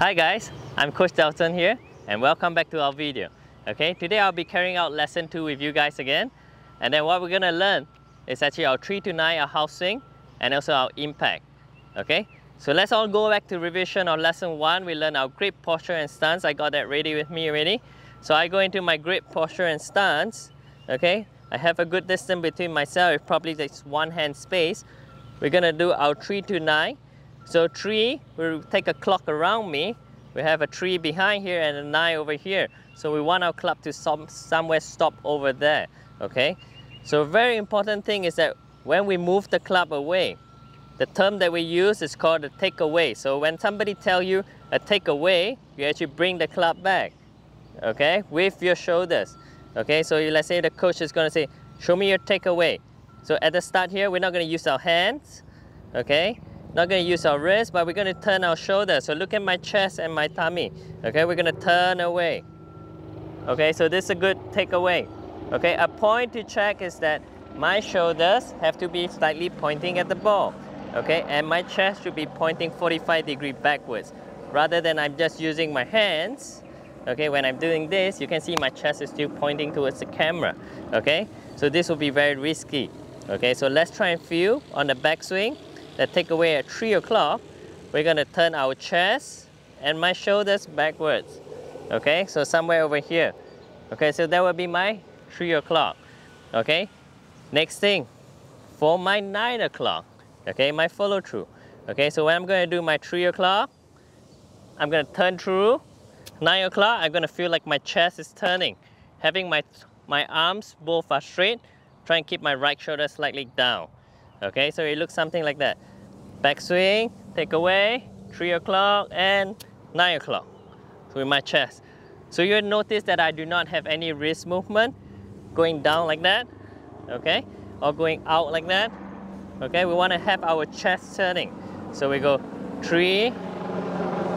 Hi guys, I'm Coach Dalston here and welcome back to our video. Okay, today I'll be carrying out lesson 2 with you guys again and then what we're going to learn is actually our 3 to 9, our half swing and also our impact. Okay, so let's all go back to revision on lesson 1. We learned our grip, posture and stance. I got that ready with me already. So I go into my grip, posture and stance. Okay, I have a good distance between myself, probably just one hand space. We're going to do our 3 to 9 so three, we'll take a clock around me. We have a tree behind here and a nine over here. So we want our club to some, somewhere stop over there, okay? So very important thing is that when we move the club away, the term that we use is called a take away. So when somebody tell you a take away, you actually bring the club back, okay, with your shoulders. Okay, so let's say the coach is gonna say, show me your takeaway. So at the start here, we're not gonna use our hands, okay? Not gonna use our wrist, but we're gonna turn our shoulder. So look at my chest and my tummy. Okay, we're gonna turn away. Okay, so this is a good takeaway. Okay, a point to check is that my shoulders have to be slightly pointing at the ball. Okay, and my chest should be pointing 45 degree backwards. Rather than I'm just using my hands. Okay, when I'm doing this, you can see my chest is still pointing towards the camera. Okay, so this will be very risky. Okay, so let's try and feel on the backswing take away at 3 o'clock, we're going to turn our chest and my shoulders backwards. Okay, so somewhere over here. Okay, so that will be my 3 o'clock. Okay, next thing, for my 9 o'clock, okay, my follow through. Okay, so when I'm going to do my 3 o'clock, I'm going to turn through. 9 o'clock, I'm going to feel like my chest is turning. Having my, my arms both are straight, try and keep my right shoulder slightly down. Okay, so it looks something like that. Backswing, take away, 3 o'clock and 9 o'clock with my chest. So you'll notice that I do not have any wrist movement going down like that, okay, or going out like that. Okay, we want to have our chest turning. So we go 3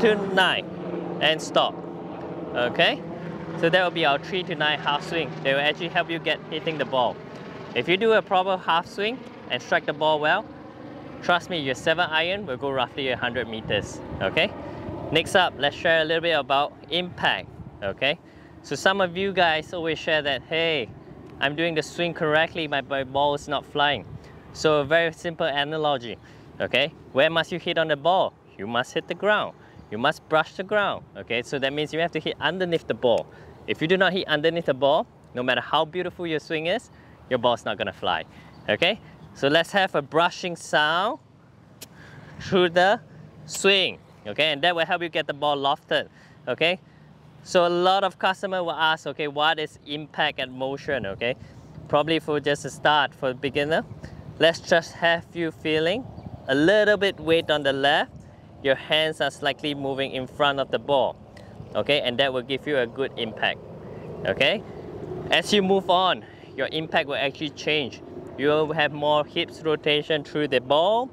to 9 and stop. Okay, so that will be our 3 to 9 half swing. They will actually help you get hitting the ball. If you do a proper half swing and strike the ball well, Trust me, your 7 iron will go roughly 100 meters, okay? Next up, let's share a little bit about impact, okay? So some of you guys always share that, hey, I'm doing the swing correctly, my, my ball is not flying. So a very simple analogy, okay? Where must you hit on the ball? You must hit the ground. You must brush the ground, okay? So that means you have to hit underneath the ball. If you do not hit underneath the ball, no matter how beautiful your swing is, your ball's not gonna fly, okay? So let's have a brushing sound through the swing, okay? And that will help you get the ball lofted, okay? So a lot of customer will ask, okay, what is impact and motion, okay? Probably for just a start, for a beginner, let's just have you feeling a little bit weight on the left, your hands are slightly moving in front of the ball, okay? And that will give you a good impact, okay? As you move on, your impact will actually change you will have more hips rotation through the ball.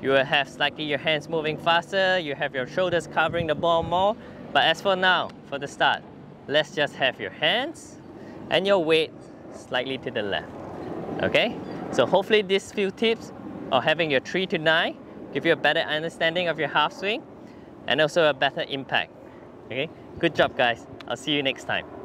You will have slightly your hands moving faster. You have your shoulders covering the ball more. But as for now, for the start, let's just have your hands and your weight slightly to the left. Okay? So hopefully these few tips of having your 3 to 9 give you a better understanding of your half swing and also a better impact. Okay? Good job guys. I'll see you next time.